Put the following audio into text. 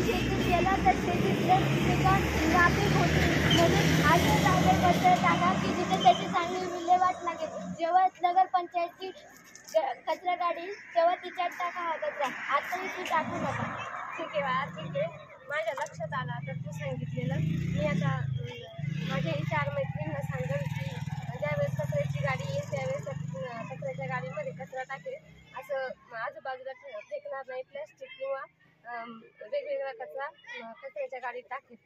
केलं तर शेती पिकं नापीक होतील म्हणून असे चांगले कचरा टाका की जिथे त्याची चांगली विल्हेवाट लागेल जेव्हा नगरपंचायतची ग- कचरा गाडी तेव्हा तिच्यात टाका हा कचरा आताही ती टाकू नका ठीक आहे बा ठीक आहे माझ्या लक्षात आलं तर तू सांगितलेलं मी आता माझ्या चार मैत्रिणींना सांगेल की ज्यावेळेस कचऱ्याची गाडी येईल त्यावेळेस कचऱ्याच्या गाडीमध्ये कचरा टाकेल असं आजूबाजूला फेकणार नाही प्लॅस्टिक किंवा कचरा कचऱ्याच्या गाडीत टाकेल